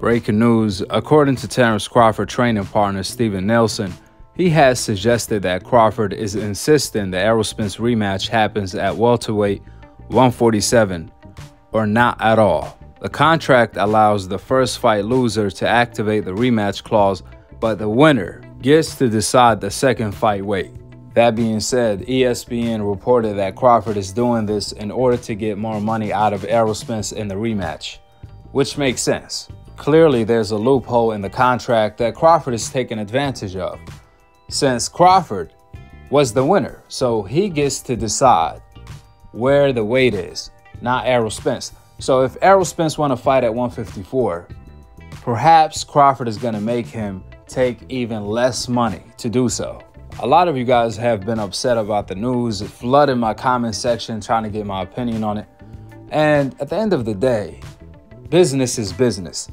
Breaking news according to Terence Crawford training partner Steven Nelson, he has suggested that Crawford is insisting the Errol Spence rematch happens at welterweight 147 or not at all. The contract allows the first fight loser to activate the rematch clause, but the winner gets to decide the second fight weight. That being said, ESPN reported that Crawford is doing this in order to get more money out of Errol Spence in the rematch, which makes sense. Clearly, there's a loophole in the contract that Crawford is taking advantage of. Since Crawford was the winner, so he gets to decide where the weight is, not Errol Spence. So if Errol Spence want to fight at 154, perhaps Crawford is going to make him take even less money to do so. A lot of you guys have been upset about the news, flooding my comment section trying to get my opinion on it. And at the end of the day, business is business.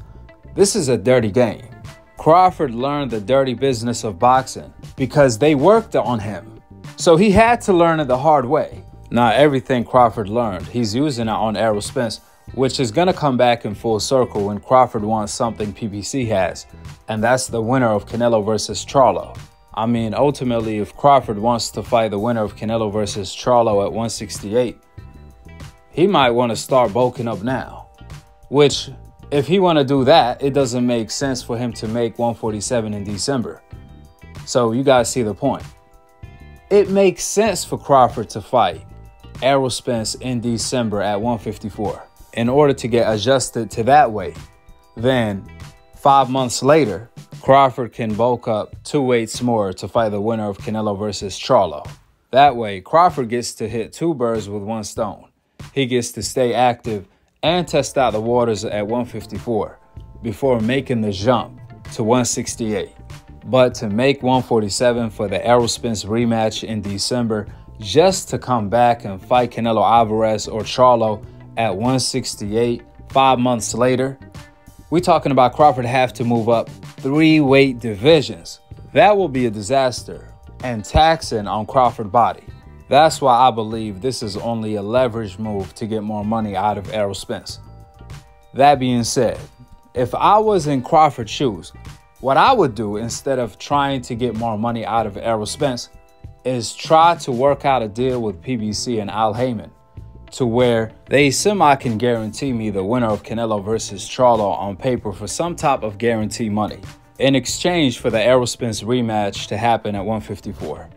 This is a dirty game. Crawford learned the dirty business of boxing because they worked on him. So he had to learn it the hard way. Now, everything Crawford learned, he's using it on Errol Spence, which is going to come back in full circle when Crawford wants something PBC has, and that's the winner of Canelo versus Charlo. I mean, ultimately, if Crawford wants to fight the winner of Canelo versus Charlo at 168, he might want to start bulking up now, which if he want to do that, it doesn't make sense for him to make 147 in December. So you guys see the point. It makes sense for Crawford to fight Errol Spence in December at 154 in order to get adjusted to that weight. Then, five months later, Crawford can bulk up two weights more to fight the winner of Canelo versus Charlo. That way, Crawford gets to hit two birds with one stone. He gets to stay active and test out the waters at 154 before making the jump to 168. But to make 147 for the Errol Spence rematch in December just to come back and fight Canelo Alvarez or Charlo at 168 five months later, we're talking about Crawford have to move up three weight divisions. That will be a disaster and taxing on Crawford body. That's why I believe this is only a leverage move to get more money out of Errol Spence. That being said, if I was in Crawford's shoes, what I would do instead of trying to get more money out of Errol Spence is try to work out a deal with PBC and Al Haymon to where they semi can guarantee me the winner of Canelo versus Charlo on paper for some type of guarantee money in exchange for the Errol Spence rematch to happen at 154.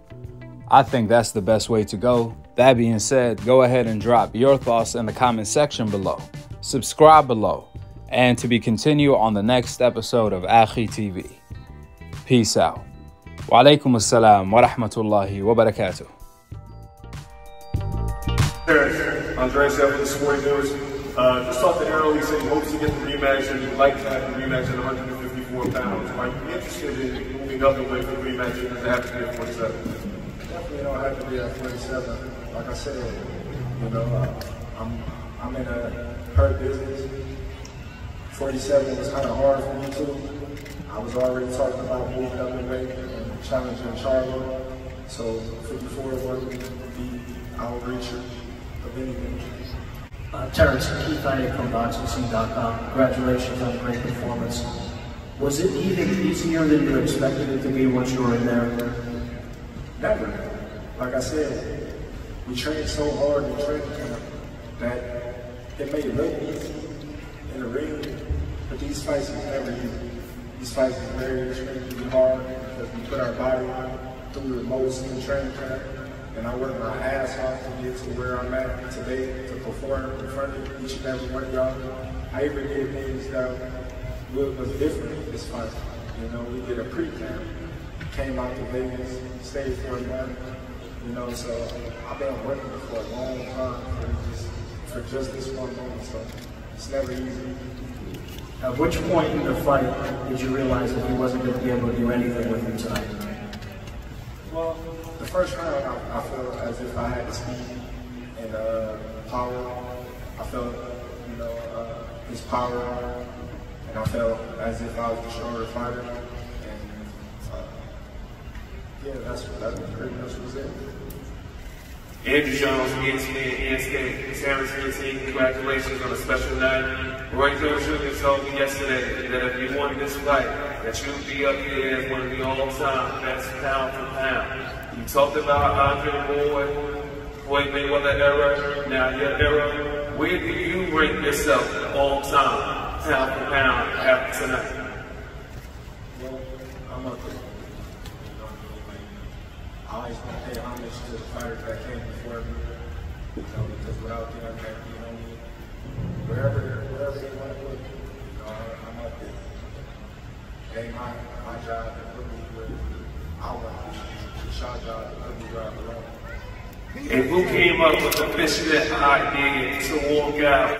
I think that's the best way to go. That being said, go ahead and drop your thoughts in the comment section below. Subscribe below, and to be continued on the next episode of Akhi TV. Peace out. Wa alaikum assalam wa rahmatullahi wa barakatuh. Andres Evans, the Sporting News. Uh, just talked to Errol. He said he hopes to get the rematch and he'd like to have the rematch at 154 pounds. Are you interested in moving up and wait for the rematch? Does it be at 47? Definitely don't have to be at 47. Like I said, you know, uh, I'm I'm in a hurt business. 47 was kind of hard for me too. I was already talking about moving up in weight and challenging Charlo. So 54 wouldn't be outreach of anything. Uh, Terence, Keith Idec from BoxingScene.com. Congratulations on a great performance. Was it even easier than you expected it to be once you were in there? Never. Like I said, we trained so hard in training camp that it made it look easy in the ring, but these fights is never easy. These fights is very extremely hard because we put our body through the most in training camp. And I worked my ass off to get to where I'm at today to perform in front of each and every one of y'all. I even did things that was different this fight. You know, we did a pre-camp came out to Vegas, stayed for a month, you know, so I've been working for a long time for just, for just this one moment, so it's never easy. At which point in the fight did you realize that he wasn't going to be able to do anything with you tonight? Well, the first round, I, I felt as if I had the speed and uh, power. I felt, you know, uh, his power, and I felt as if I was the stronger fighter. Yeah, that's that pretty much it. Andrew Jones, ESPN, ESPN, Terence ESPN, congratulations on a special night. Roy Jones Jr. told me yesterday that if you won this fight, that you'd be up there as one of the all-time best pound for pound. You talked about Andre Ward, Floyd Mayweather era, now your era. Where do you rank yourself all-time pound for pound after tonight? Well, I'm up there. You know what I mean? Like, I always want to pay homage to the fighters that came before me. You know, because without them, you know, wherever, wherever they want to you know, I'm up there. Ain't my, my job to put me where I want to be. It's your job to put me where I belong. And who came up with the visionary idea to walk out